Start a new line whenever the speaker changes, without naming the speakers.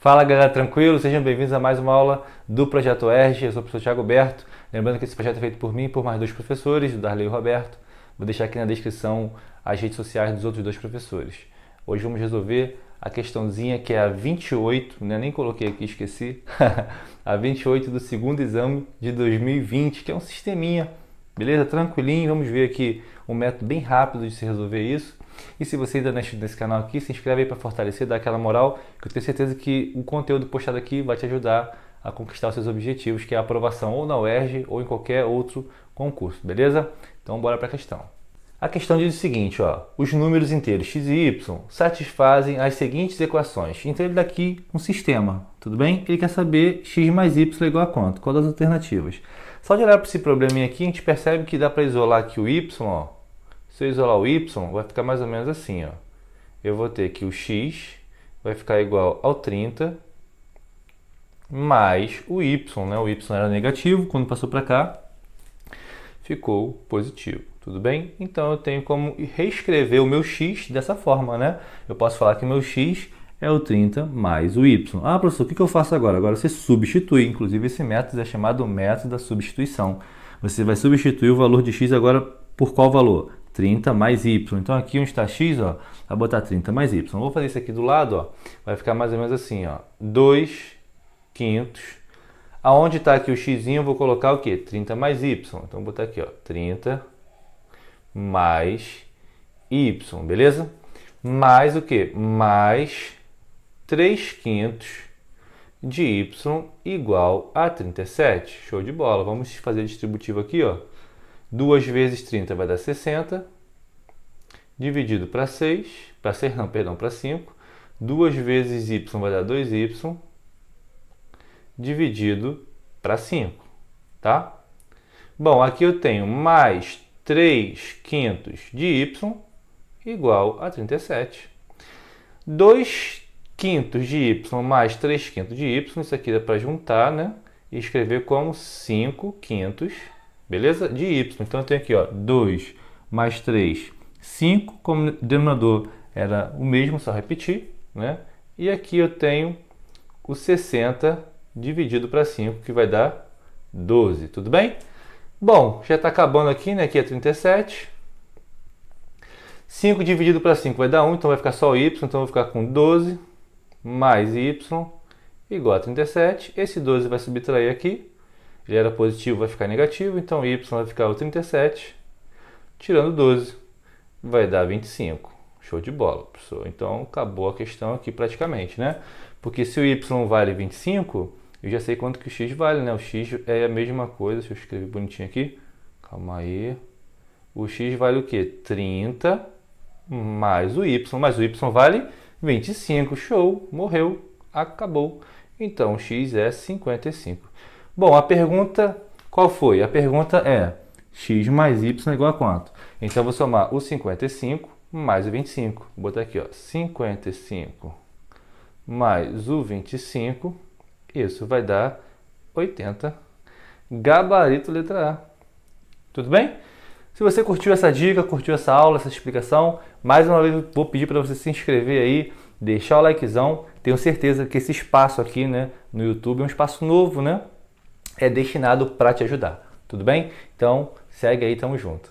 Fala galera, tranquilo? Sejam bem-vindos a mais uma aula do Projeto ERG. Eu sou o professor Thiago Berto. Lembrando que esse projeto é feito por mim e por mais dois professores, o Darley e o Roberto. Vou deixar aqui na descrição as redes sociais dos outros dois professores. Hoje vamos resolver a questãozinha que é a 28, né? nem coloquei aqui, esqueci, a 28 do segundo exame de 2020, que é um sisteminha, beleza? Tranquilinho, vamos ver aqui um método bem rápido de se resolver isso. E se você ainda não é inscrito nesse canal aqui, se inscreve aí para fortalecer, dar aquela moral, que eu tenho certeza que o conteúdo postado aqui vai te ajudar a conquistar os seus objetivos, que é a aprovação ou na UERJ ou em qualquer outro concurso, beleza? Então bora para a questão. A questão diz o seguinte, ó, os números inteiros x e y satisfazem as seguintes equações. Então ele daqui um sistema, tudo bem? Ele quer saber x mais y é igual a quanto? Qual das alternativas? Só de olhar para esse probleminha aqui, a gente percebe que dá para isolar aqui o y, ó. Se eu isolar o y, vai ficar mais ou menos assim, ó. Eu vou ter que o x vai ficar igual ao 30 mais o y, né? O y era negativo, quando passou para cá, ficou positivo. Tudo bem? Então eu tenho como reescrever o meu x dessa forma, né? Eu posso falar que meu x é o 30 mais o y. Ah, professor, o que eu faço agora? Agora você substitui. Inclusive, esse método é chamado método da substituição. Você vai substituir o valor de x agora por qual valor? 30 mais y. Então, aqui onde está x, ó, vai botar 30 mais y. Vou fazer isso aqui do lado, ó, vai ficar mais ou menos assim, ó, 2 quintos. Aonde está aqui o x, eu vou colocar o quê? 30 mais y. Então, vou botar aqui, ó, 30 mais y, beleza? Mais o que? Mais 3 quintos de y igual a 37. Show de bola. Vamos fazer distributivo aqui, ó. 2 vezes 30 vai dar 60. Dividido para 6, para 6 não, perdão, para 5. 2 vezes y vai dar 2y. Dividido para 5, tá? Bom, aqui eu tenho mais 3 quintos de y igual a 37. 2 quintos de y mais 3 quintos de y, isso aqui dá para juntar, né? E escrever como 5 quintos, beleza? De y. Então eu tenho aqui, ó, 2 mais 3, 5, como denominador era o mesmo, só repetir, né? E aqui eu tenho o 60 dividido para 5, que vai dar 12, tudo bem? Bom, já está acabando aqui, né? Aqui é 37. 5 dividido para 5 vai dar 1, então vai ficar só y, então eu vou ficar com 12 mais y igual a 37. Esse 12 vai subtrair aqui, ele era positivo, vai ficar negativo, então y vai ficar o 37, tirando 12, vai dar 25. Show de bola, professor. Então acabou a questão aqui praticamente, né? Porque se o y vale 25, eu já sei quanto que o x vale, né? O x é a mesma coisa, deixa eu escrever bonitinho aqui. Calma aí. O x vale o quê? 30 mais o y, mas o y vale 25. Show, morreu, acabou. Então, x é 55. Bom, a pergunta qual foi? A pergunta é x mais y é igual a quanto? Então, eu vou somar o 55 mais o 25. Vou botar aqui, ó, 55 mais o 25 isso vai dar 80. Gabarito letra A. Tudo bem? Se você curtiu essa dica, curtiu essa aula, essa explicação, mais uma vez vou pedir para você se inscrever aí, deixar o likezão. Tenho certeza que esse espaço aqui né, no YouTube é um espaço novo, né? É destinado para te ajudar. Tudo bem? Então segue aí, tamo junto.